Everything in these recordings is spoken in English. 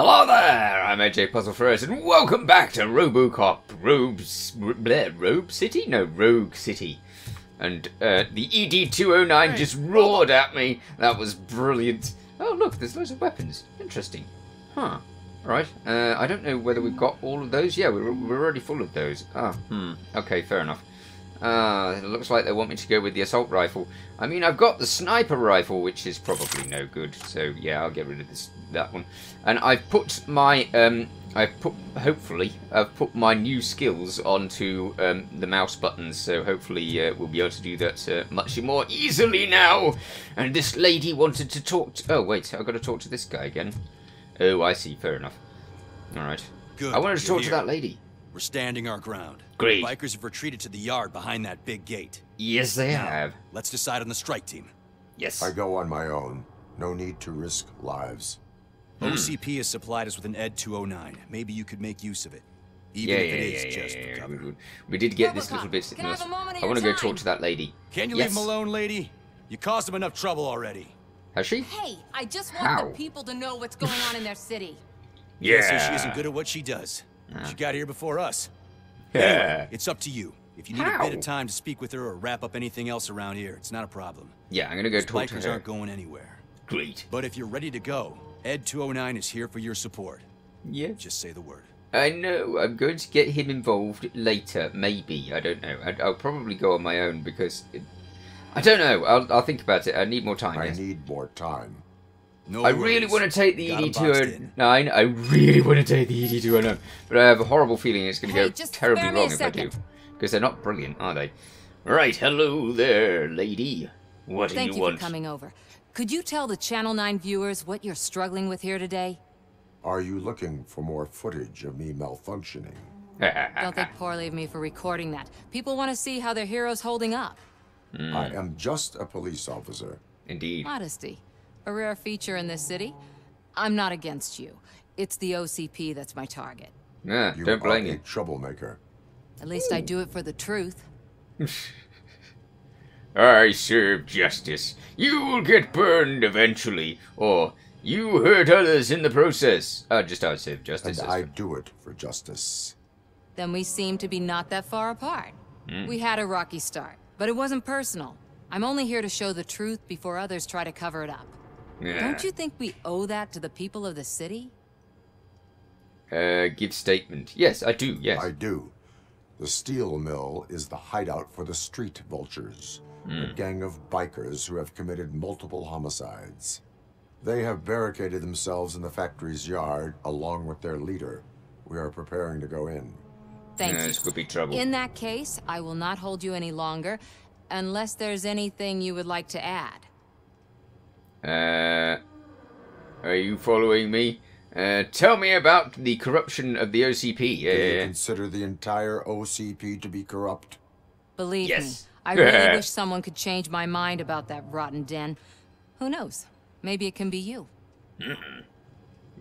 Hello there, I'm AJ Puzzle Ferret, and welcome back to Robocop Rogues, bleh, Rogue City? No, Rogue City. And uh, the ED-209 just roared at me. That was brilliant. Oh, look, there's loads of weapons. Interesting. Huh. Right. Uh, I don't know whether we've got all of those. Yeah, we're, we're already full of those. Ah, hmm. Okay, fair enough. Uh, it looks like they want me to go with the assault rifle. I mean, I've got the sniper rifle, which is probably no good. So yeah, I'll get rid of this that one. And I've put my um, I've put hopefully I've put my new skills onto um, the mouse buttons. So hopefully uh, we'll be able to do that uh, much more easily now. And this lady wanted to talk. To, oh wait, I've got to talk to this guy again. Oh, I see. Fair enough. All right. Good. I wanted to talk to that lady. We're standing our ground. Great. Bikers have retreated to the yard behind that big gate. Yes, they have. Let's decide on the strike team. Yes. I go on my own. No need to risk lives. Hmm. OCP has supplied us with an ED 209. Maybe you could make use of it. Even yeah, if yeah, it yeah, is yeah, just yeah, yeah. We, we did get this little bit. can I have a moment I want to go talk to that lady. Can you yes. leave him alone, lady? You caused him enough trouble already. Has she? Hey, I just want How? the people to know what's going on in their city. Yeah. So she isn't good at what she does. She got here before us. Anyway, it's up to you. If you need a bit of time to speak with her or wrap up anything else around here, it's not a problem. Yeah, I'm gonna go Those talk to bikers her. aren't going anywhere. Great. But if you're ready to go, Ed 209 is here for your support. Yeah. Just say the word. I know. I'm going to get him involved later. Maybe. I don't know. I, I'll probably go on my own because. It, I don't know. I'll, I'll think about it. I need more time. I yes. need more time. No I really worries. want to take the E Got 'em boxed. ED209. I really want to take the ED209. But I have a horrible feeling it's going to Hey, go terribly spare me a wrong if I do. Because they're not brilliant, are they? Right. Hello there, lady. What do Thank you, you want? for coming over. Could you tell the Channel 9 viewers what you're struggling with here today? Are you looking for more footage of me malfunctioning? Don't think poorly of me for recording that. People want to see how their hero's holding up. Hmm. I am just a police officer. Indeed. Modesty. A rare feature in this city. I'm not against you. It's the OCP that's my target. Yeah, You don't blame are a troublemaker. At least I do it for the truth. I serve justice. You will get burned eventually, or you hurt others in the process. Uh, just I serve justice. And I fine. do it for justice. Then we seem to be not that far apart. Hmm. We had a rocky start, but it wasn't personal. I'm only here to show the truth before others try to cover it up. Yeah. Don't you think we owe that to the people of the city? Uh, give statement. Yes, I do. Yes. I do. The steel mill is the hideout for the street vultures, a gang of bikers who have committed multiple homicides. They have barricaded themselves in the factory's yard along with their leader. We are preparing to go in. Thank Yeah, you. this could be trouble. In that case, I will not hold you any longer, unless there's anything you would like to add. Uh, are you following me? Uh, tell me about the corruption of the OCP. Yeah, Do yeah, you yeah. consider the entire OCP to be corrupt? Believe Yes. me, I really wish someone could change my mind about that rotten den. Who knows? Maybe it can be you.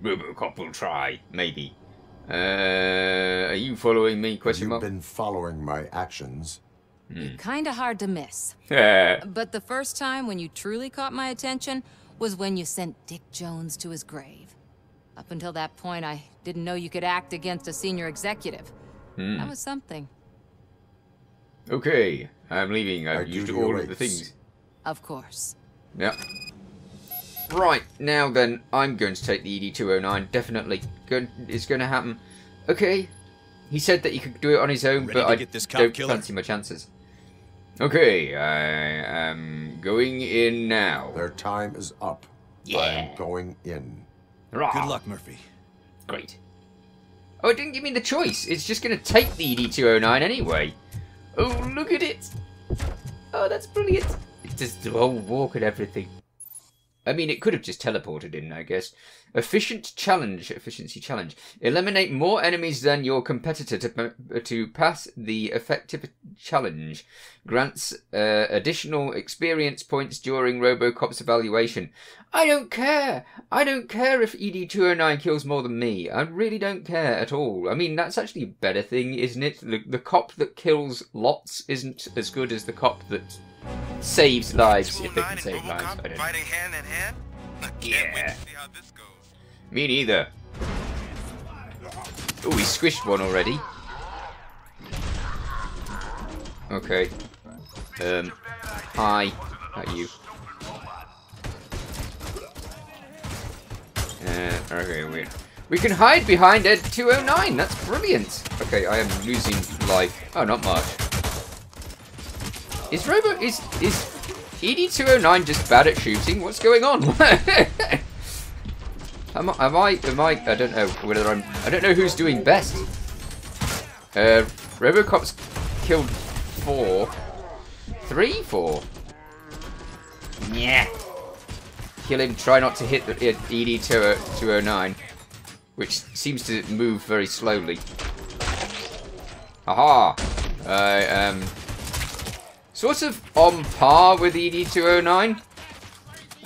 Robocop will try. Maybe. Uh, are you following me? Question You've mark. been following my actions. Hmm. Kinda hard to miss. But the first time when you truly caught my attention was when you sent Dick Jones to his grave. Up until that point, I didn't know you could act against a senior executive. Hmm. That was something. okay, I'm leaving. I've My used duty all of the things. Of course. Yep. Right, now then, I'm going to take the ED-209, definitely. It's going to happen. Okay. He said that he could do it on his own, Ready but I get this cop don't killer? fancy my chances. Okay, I am going in now. Their time is up. I am going in. Hurrah. Good luck, Murphy. Great. Oh, it didn't give me the choice. It's just going to take the ED-209 anyway. Oh, look at it. Oh, that's brilliant. It's just the whole walk and everything. I mean, it could have just teleported in, I guess. Efficient challenge, efficiency challenge. Eliminate more enemies than your competitor to, to pass the effective challenge. Grants uh, additional experience points during Robocop's evaluation. I don't care. I don't care if ED209 kills more than me. I really don't care at all. I mean, that's actually a better thing, isn't it? The, the cop that kills lots isn't as good as the cop that saves lives, if they can save lives. I don't hand in hand? I can't wait Yeah. to see how this goes. Me neither. Oh, he squished one already. Okay. Um, hi. How you? Uh, okay, weird. We can hide behind Ed 209. That's brilliant. Okay, I am losing life. Oh, not much. Is Robo is is ED 209 just bad at shooting? What's going on? am, I, am I am I I don't know whether I'm I don't know who's doing best. Uh, Robocop's killed four, three, four. Yeah. Kill him. Try not to hit the ED 209 which seems to move very slowly. Aha! I am sort of on par with ED209,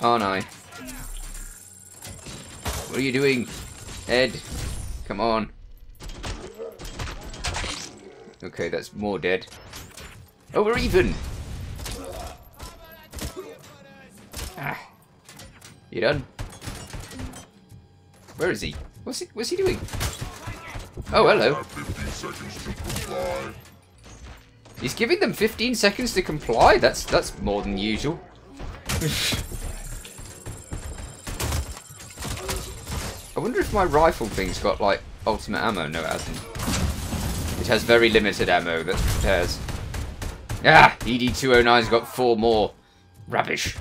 aren't I? What are you doing, Ed? Come on. Okay, that's more dead. Oh, we're even! Ah. You done? Where is he? What's he, what's he doing? Oh, hello. He's giving them 15 seconds to comply? That's that's more than usual. I wonder if my rifle thing's got, like, ultimate ammo. No, it hasn't. It has very limited ammo that compares. Ah! ED209's got four more. Rubbish.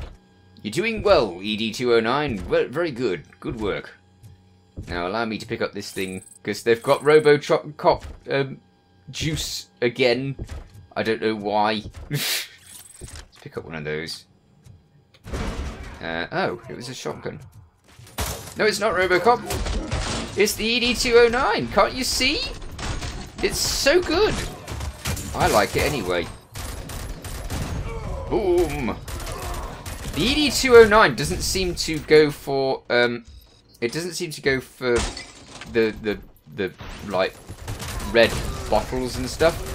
You're doing well, ED209. Well, very good. Good work. Now allow me to pick up this thing, because they've got Robocop um, juice again. I don't know why. Let's pick up one of those. Uh, oh, it was a shotgun. No, it's not Robocop. It's the ED209. Can't you see? It's so good. I like it anyway. Boom. The ED209 doesn't seem to go for um, it doesn't seem to go for the the the like red bottles and stuff.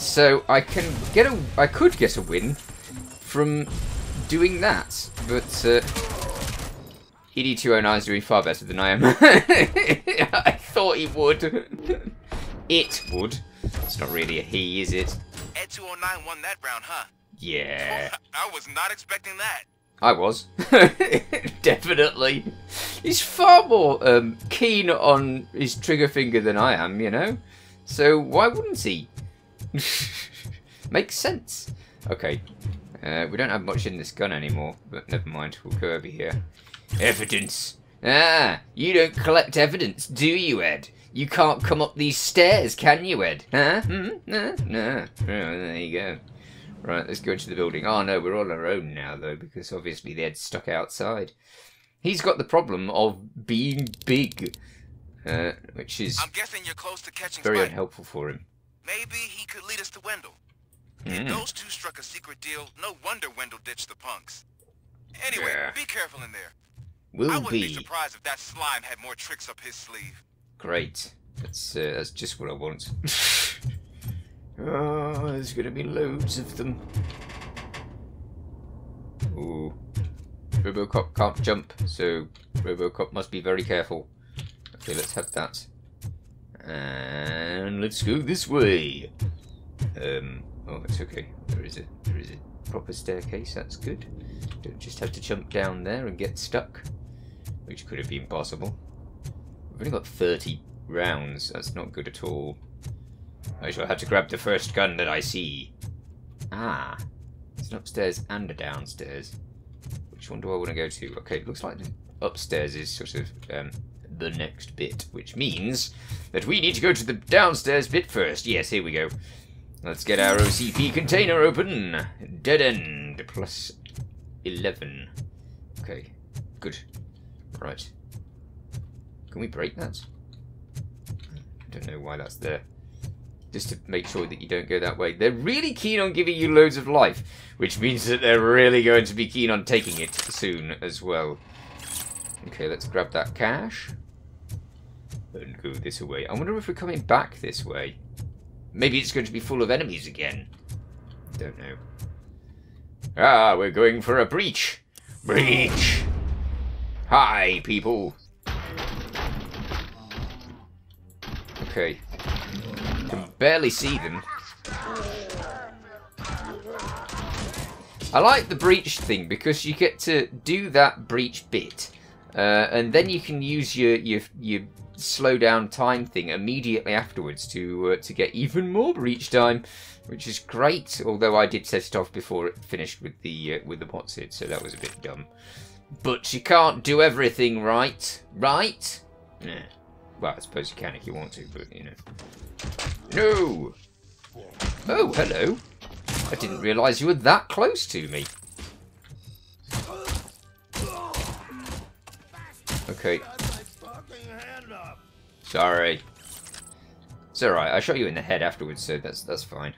So I can get a I could get a win from doing that, but uh, ED209 is doing far better than I am. I thought he would. it would. It's not really a he, is it? Ed 209 won that round, huh? Yeah. I was not expecting that. I was. Definitely. He's far more um, keen on his trigger finger than I am, you know? So why wouldn't he? Makes sense. Okay. Uh, we don't have much in this gun anymore, but never mind. We'll go over here. Evidence. Ah, you don't collect evidence, do you, Ed? You can't come up these stairs, can you, Ed? Huh? Hmm? No, no. Oh, there you go. Right, let's go into the building. Oh no, we're on our own now though, because obviously they're stuck outside. He's got the problem of being big, uh, which is I'm guessing you're close to catching very unhelpful for him. Maybe he could lead us to Wendell. If Mm. those two struck a secret deal, no wonder Wendell ditched the punks. Anyway, Yeah. be careful in there. I Will wouldn't be be surprised if that slime had more tricks up his sleeve. great. That's uh, that's just what I want. oh, there's gonna be loads of them. Ooh. Robocop can't jump, so Robocop must be very careful. Okay, let's have that. And let's go this way. Um, oh, it's okay. There is a there is a proper staircase. That's good. Don't just have to jump down there and get stuck, which could have been possible. We've only got 30 rounds. That's not good at all. I shall have to grab the first gun that I see. Ah, it's an upstairs and a downstairs. Which one do I want to go to? Okay, it looks like the upstairs is sort of um, the next bit, which means that we need to go to the downstairs bit first. Yes, here we go. Let's get our OCP container open. Dead end plus 11. Okay, good. Right. Can we break that? I don't know why that's there. Just to make sure that you don't go that way. They're really keen on giving you loads of life, which means that they're really going to be keen on taking it soon as well. Okay, let's grab that cash. And go this way. I wonder if we're coming back this way. Maybe it's going to be full of enemies again. Don't know. Ah, we're going for a breach. Breach! Hi, people. Okay. Can barely see them. I like the breach thing because you get to do that breach bit, uh, and then you can use your your your slow down time thing immediately afterwards to uh, to get even more breach time, which is great. Although I did set it off before it finished with the uh, with the what's it, so that was a bit dumb. But you can't do everything right, right? Yeah. Well, I suppose you can if you want to, but you know. No. Oh, hello. I didn't realise you were that close to me. Okay. Sorry. It's alright, I shot you in the head afterwards, so that's that's fine.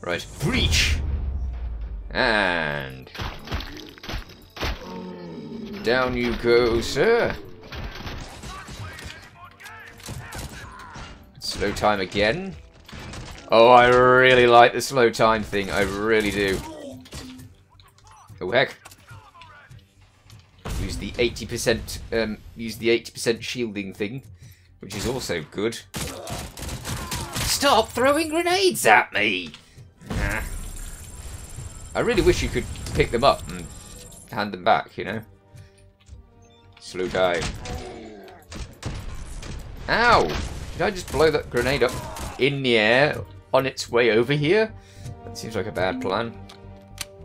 Right, breach! And... Down you go, sir. Slow time again. Oh, I really like the slow time thing. I really do. Oh, heck. Use the 80%, um, use the 80% shielding thing, which is also good. Stop throwing grenades at me! I really wish you could pick them up and hand them back, you know? Slow dive. Ow! Did I just blow that grenade up in the air on its way over here? That seems like a bad plan.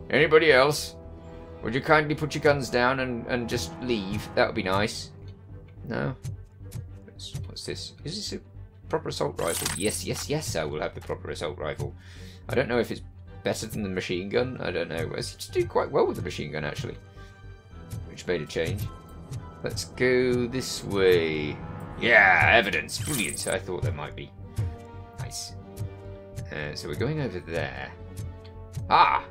Anybody else? Would you kindly put your guns down and, and just leave? That would be nice. No? What's, this? Is this a proper assault rifle? Yes, yes, yes, I will have the proper assault rifle. I don't know if it's better than the machine gun. I don't know. It's doing quite well with the machine gun, actually. Which made a change. Let's go this way. Yeah, evidence. Brilliant. I thought there might be. Nice. Uh, so we're going over there. Ah!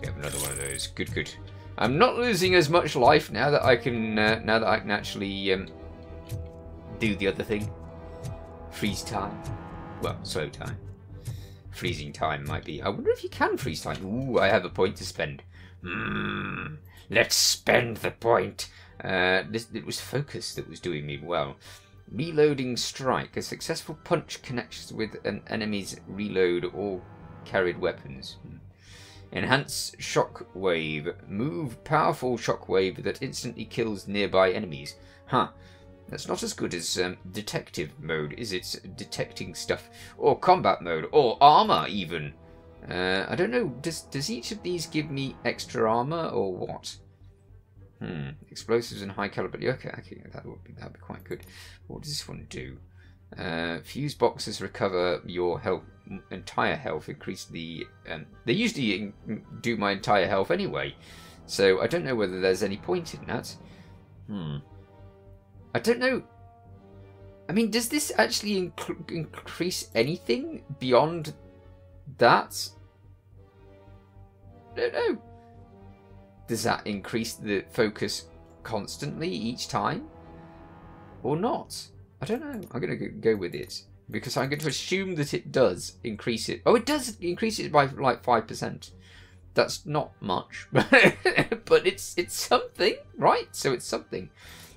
We have another one of those. Good, good. I'm not losing as much life now that I can. Uh, now that I can actually um, do the other thing. Freeze time. Well, slow time. Freezing time might be. I wonder if you can freeze time. Ooh, I have a point to spend. Hmm. Let's spend the point. Uh, this, it was focus that was doing me well. Reloading strike. A successful punch connects with an enemy's reload or carried weapons. Hmm. Enhance shockwave. Move powerful shockwave that instantly kills nearby enemies. Huh. That's not as good as um, detective mode, is it? Detecting stuff. Or combat mode. Or armor, even. Uh, I don't know. Does, does each of these give me extra armor, or what? Hmm. Explosives and high caliber. Okay, okay, that would be that would be quite good. What does this one do? Uh, fuse boxes recover your health, entire health. Increase the. Um, they usually do my entire health anyway, so I don't know whether there's any point in that. Hmm. I don't know. I mean, does this actually inc increase anything beyond that? I don't know. Does that increase the focus constantly each time? Or not? I don't know. I'm going to go with it. Because I'm going to assume that it does increase it. Oh, it does increase it by like 5%. That's not much. but it's it's something, right? So it's something.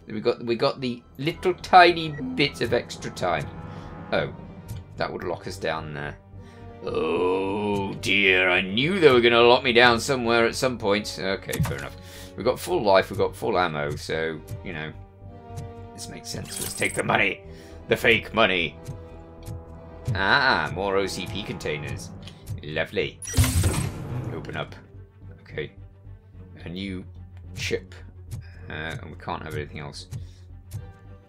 We got we got the little tiny bit of extra time. Oh, that would lock us down there. Oh dear, I knew they were going to lock me down somewhere at some point. Okay, fair enough. We've got full life, we've got full ammo, so, you know, this makes sense. Let's take the money. The fake money. Ah, more OCP containers. Lovely. Open up. Okay. A new chip. Uh, and we can't have anything else.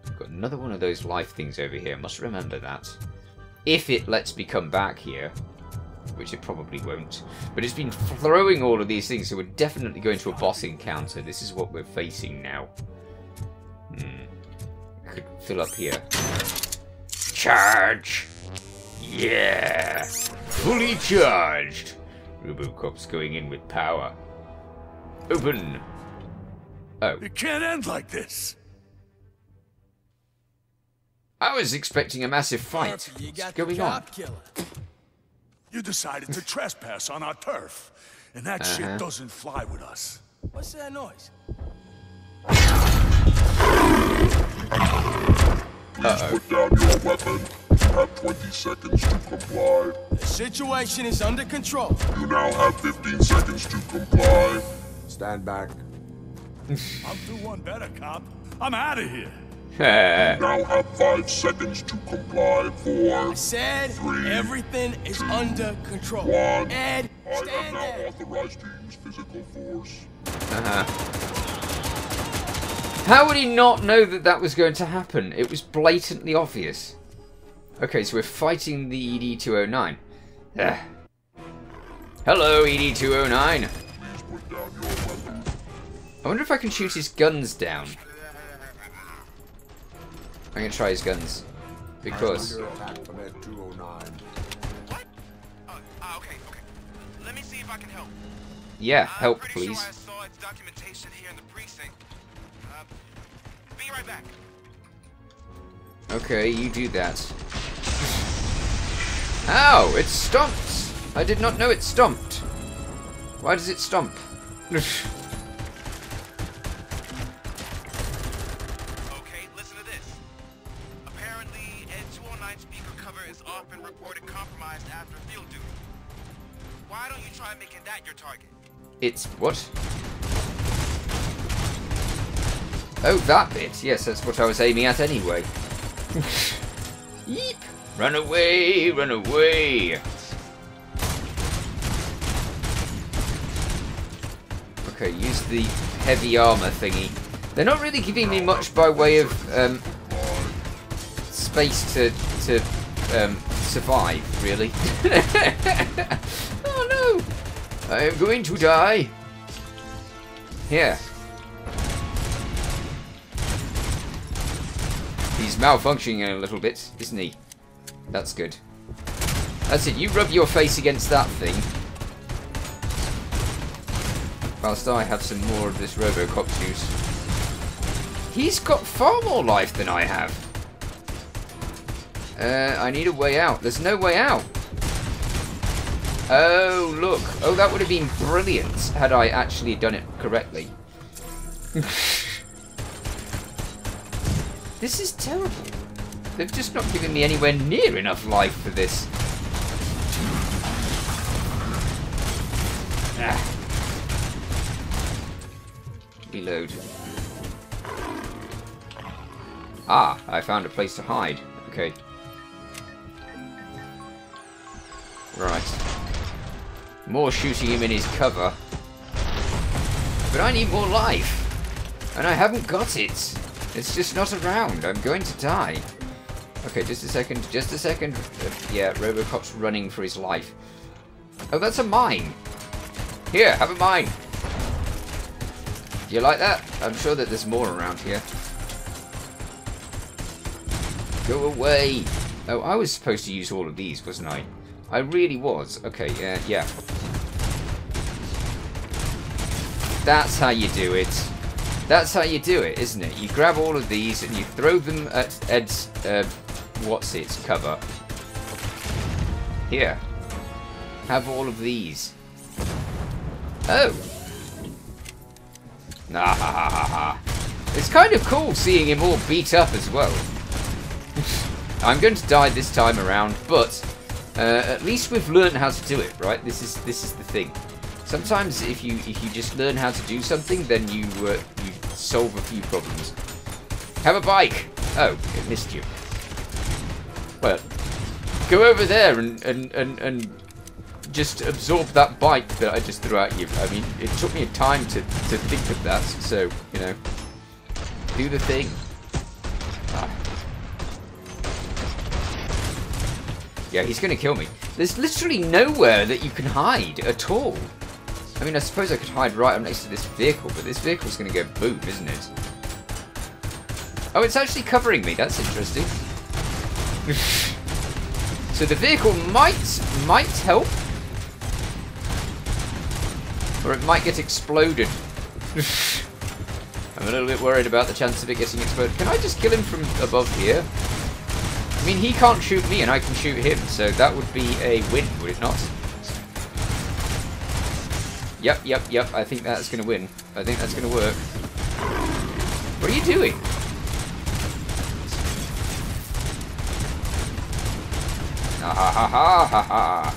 We've got another one of those life things over here. Must remember that. If it lets me come back here, which it probably won't. But it's been throwing all of these things, so we're definitely going to a boss encounter. This is what we're facing now. Hmm. Could fill up here. Charge! Yeah! Fully charged! Robocop's going in with power. Open! Oh. It can't end like this! I was expecting a massive fight. You What's got going on? killer. You decided to trespass on our turf. And that Uh-huh. shit doesn't fly with us. What's that noise? Uh-oh. Put down your weapon. have 20 seconds to comply. The situation is under control. You now have 15 seconds to comply. Stand back. I'm through one better, cop. I'm out of here. Uh, Now have 5 seconds to comply. Four. Said Three, everything is under control. one. Ed, I am now there. authorized to use physical force. How would he not know that that was going to happen? It was blatantly obvious. Okay, so we're fighting the E ED-209. Hello, E ED-209. I wonder if I can shoot his guns down. I'm gonna try his guns. Because... Under attack from Ed 209. What? Oh, ah, okay, okay. Let me see if I can help. Yeah, help please. Sure I saw its documentation here in the precinct. Uh, be right back. Okay, you do that. Ow! It stomped! I did not know it stomped. Why does it stomp? it's what? Oh, that bit. Yes, that's what I was aiming at anyway. Yeep! Run away, run away! Okay, use the heavy armor thingy. They're not really giving me much by way of um, space to to um, survive, really. I am going to die. Here. He's malfunctioning a little bit, isn't he? That's good. That's it, you rub your face against that thing. Whilst I have some more of this Robocop juice. He's got far more life than I have. Uh, I need a way out. There's no way out. Oh, look. Oh, that would have been brilliant had I actually done it correctly. this is terrible. They've just not given me anywhere near enough life for this. Ah. Reload. Ah, I found a place to hide. Okay. Right. More shooting him in his cover. But I need more life. And I haven't got it. It's just not around. I'm going to die. Okay, just a second. Just a second. Uh, yeah, Robocop's running for his life. Oh, that's a mine. Here, have a mine. Do You like that? I'm sure that there's more around here. Go away. Oh, I was supposed to use all of these, wasn't I? I really was. Okay, uh, yeah. That's how you do it. That's how you do it, isn't it? You grab all of these and you throw them at Ed's, uh, what's its cover. Here. Have all of these. Oh. Nah, ha, ha, ha, ha. It's kind of cool seeing him all beat up as well. I'm going to die this time around, but uh, at least we've learned how to do it, right? This is this is the thing. Sometimes if you if you just learn how to do something, then you uh, you solve a few problems. Have a bike. Oh, it missed you. Well, go over there and and and and just absorb that bike that I just threw at you. I mean, it took me a time to to think of that. So you know, do the thing. Ah. Yeah, he's going to kill me. There's literally nowhere that you can hide at all. I mean, I suppose I could hide right up next to this vehicle, but this vehicle's going to go boom, isn't it? Oh, it's actually covering me. That's interesting. so the vehicle might might help, or it might get exploded. I'm a little bit worried about the chance of it getting exploded. Can I just kill him from above here? I mean, he can't shoot me and I can shoot him, so that would be a win, would it not? Yep, yep, yep, I think that's going to win. I think that's going to work. What are you doing? Ha ha ha ha ha.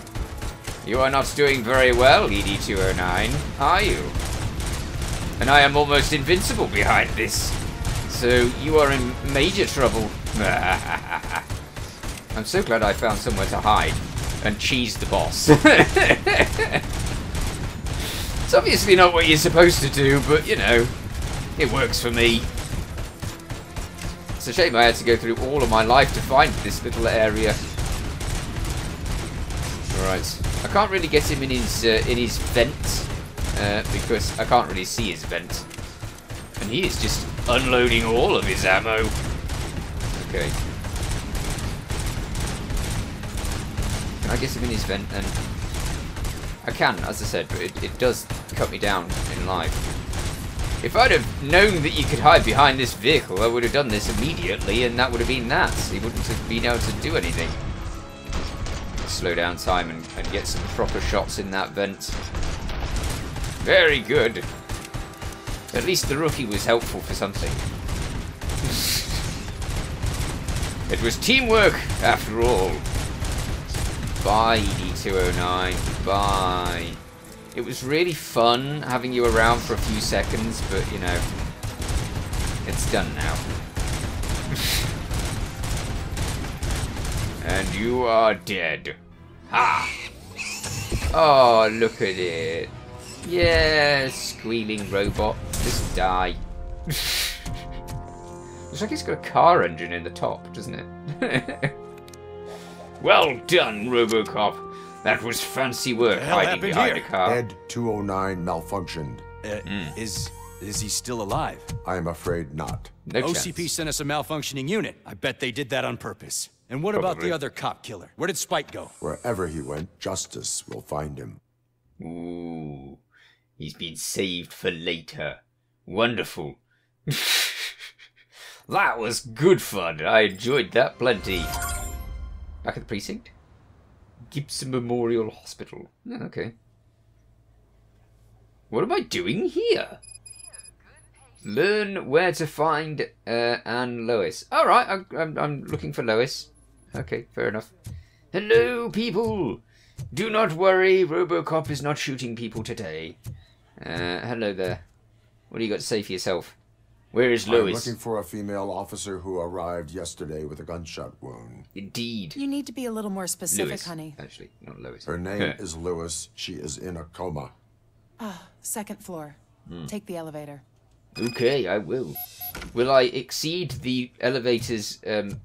You are not doing very well, ED209, are you? And I am almost invincible behind this. So you are in major trouble. I'm so glad I found somewhere to hide and cheese the boss. it's obviously not what you're supposed to do, but you know, it works for me. It's a shame I had to go through all of my life to find this little area. Alright. I can't really get him in his uh, in his vent uh, because I can't really see his vent. And he is just unloading all of his ammo. Okay. I him in his vent then? I can, as I said, but it, it does cut me down in life. If I'd have known that you could hide behind this vehicle, I would have done this immediately, and that would have been that. He wouldn't have been able to do anything. Slow down time and, and get some proper shots in that vent. Very good. At least the rookie was helpful for something. it was teamwork, after all. Bye, ED209. Bye. It was really fun having you around for a few seconds, but you know, it's done now. and you are dead. Ha! Oh, look at it. Yeah, squealing robot. Just die. Looks like it's got a car engine in the top, doesn't it? well done, Robocop. That was fancy work hiding behind here? a car. Ed 209 malfunctioned. Uh, Is is he still alive? I am afraid not. No OCP chance. sent us a malfunctioning unit. I bet they did that on purpose. And what about the other cop killer? Where did Spike go? Wherever he went, justice will find him. Ooh, he's been saved for later. Wonderful. that was good fun. I enjoyed that plenty. Back at the precinct? Gibson Memorial Hospital. Oh, okay. What am I doing here? Learn where to find uh, Anne Lois. All right, I'm, I'm, I'm looking for Lois. Okay, fair enough. Hello, people. Do not worry, RoboCop is not shooting people today. Uh, hello there. What do you got to say for yourself? Where is I'm Lois? looking for a female officer who arrived yesterday with a gunshot wound. Indeed. You need to be a little more specific, Lewis, honey. actually, not Lois. Her name is Lewis. She is in a coma. Ah, Second floor. Hmm. Take the elevator. Okay, I will. Will I exceed the elevator's um,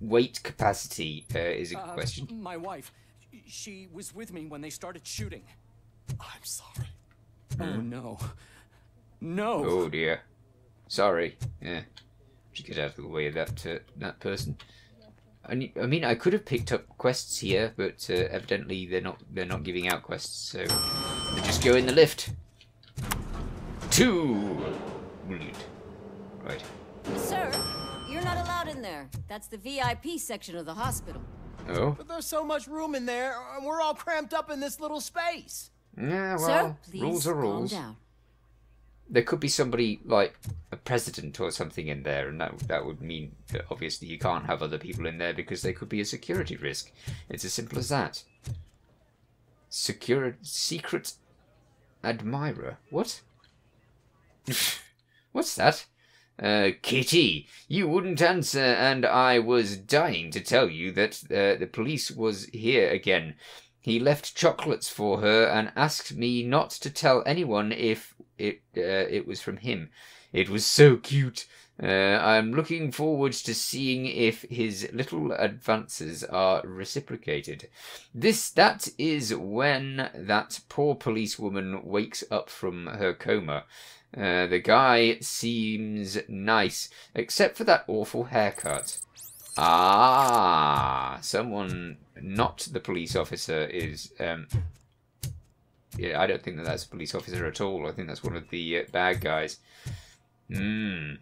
weight capacity? Uh, is a good question. My wife, she was with me when they started shooting. I'm sorry. Oh no. No. Oh dear. Sorry. Yeah. Just get out of the way of that uh, that person. I, I mean, I could have picked up quests here, but uh, evidently they're not they're not giving out quests, so they just go in the lift. Two. Brilliant. Right. Sir, you're not allowed in there. That's the VIP section of the hospital. Oh. But there's so much room in there, and we're all cramped up in this little space. Yeah. Well, Sir, please rules are calm rules. down. There could be somebody like a president or something in there, and that that would mean that obviously you can't have other people in there because they could be a security risk. It's as simple as that. Secure secret admirer. What? What's that? Uh, Kitty, you wouldn't answer, and I was dying to tell you that uh, the police was here again. He left chocolates for her and asked me not to tell anyone if it uh, it was from him. It was so cute. Uh, I'm looking forward to seeing if his little advances are reciprocated. This that is when that poor policewoman wakes up from her coma. Uh, the guy seems nice, except for that awful haircut. Ah, someone not the police officer is. Um, I don't think that that's a police officer at all. I think that's one of the uh, bad guys. Hmm.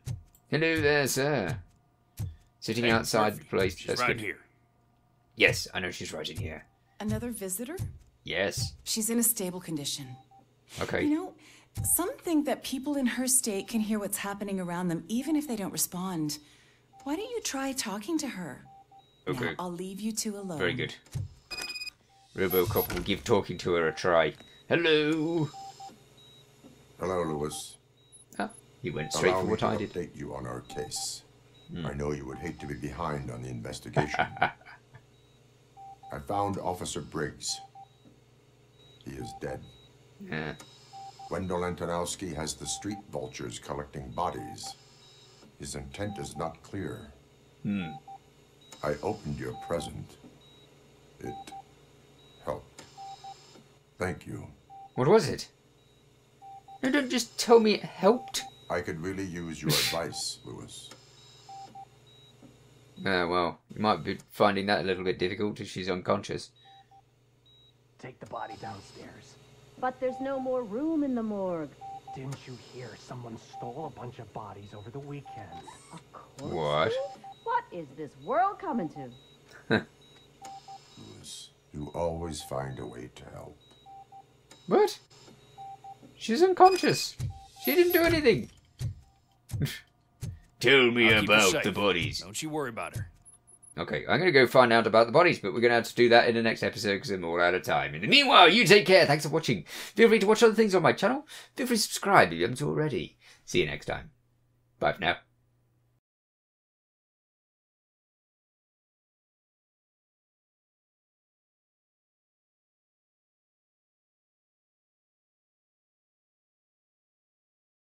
Hello there, sir. Sitting Hey, outside Murphy, the place. She's that's right good. here. Yes, I know she's right in here. Another visitor? Yes. She's in a stable condition. Okay. You know, some think that people in her state can hear what's happening around them even if they don't respond. Why don't you try talking to her? Okay. Now, I'll leave you two alone. Very good. Robocop will give talking to her a try. Hello. Hello, Lewis. Ah, he went straight Allow for what I did. update you on our case. Hmm. I know you would hate to be behind on the investigation. I found Officer Briggs. He is dead. Yeah. Wendell Antonowski has the street vultures collecting bodies. His intent is not clear. Hmm. I opened your present. It. Thank you. What was it? No, don't just tell me it helped. I could really use your advice, Lewis. Uh, well, you might be finding that a little bit difficult if she's unconscious. Take the body downstairs. But there's no more room in the morgue. Didn't you hear someone stole a bunch of bodies over the weekend? Of course. What? What is this world coming to? Lewis, you always find a way to help. What? She's unconscious. She didn't do anything. Tell me I'll about the bodies. Don't you worry about her. Okay, I'm going to go find out about the bodies, but we're going to have to do that in the next episode because I'm all out of time. In the meanwhile, you take care. Thanks for watching. Feel free to watch other things on my channel. Feel free to subscribe if you haven't already. See you next time. Bye for now.